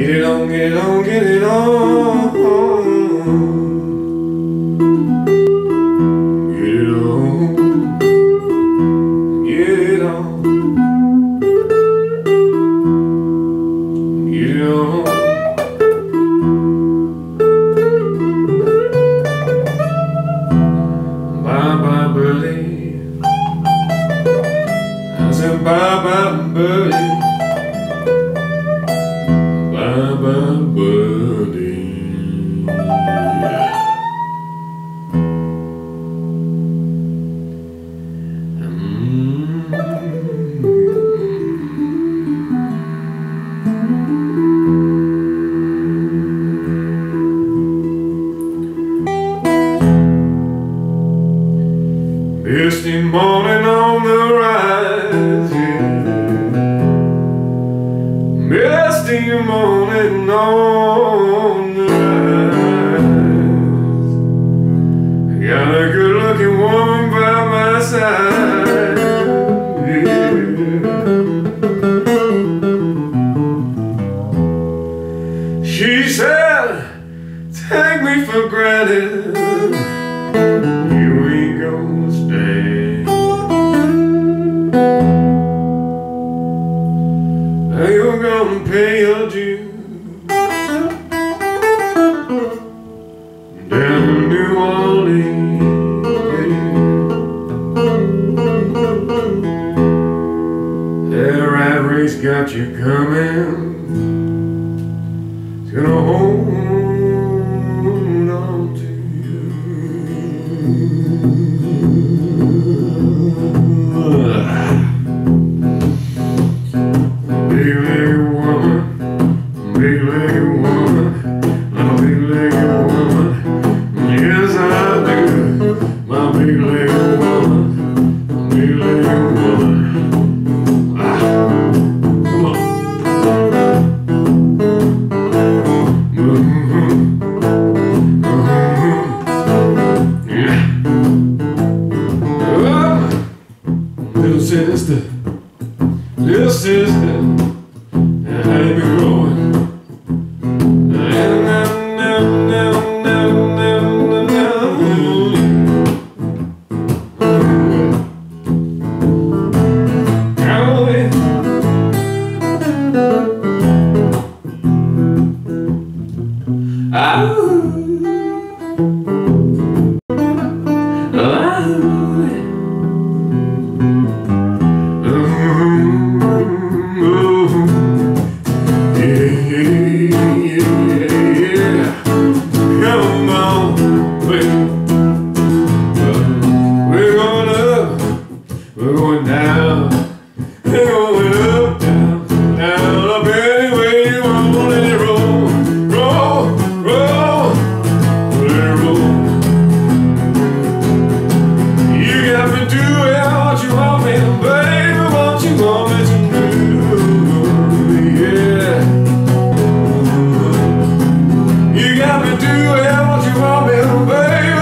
Get it on, get it on, get it on. Get it on. Get it on. Get it on. Bye bye birdie. I said bye bye birdie. Misty morning on the rise. Misty morning on the rise. Got a good looking woman by my side, yeah. She said, Take me for granted. You ain't gonna stay. Pay your dues? Down New Orleans. That rat race got you coming. It's gonna hold little sister. Little sister, how you been growing? Oh. We're going up, we're going down, we're going me do and what you want me to, baby?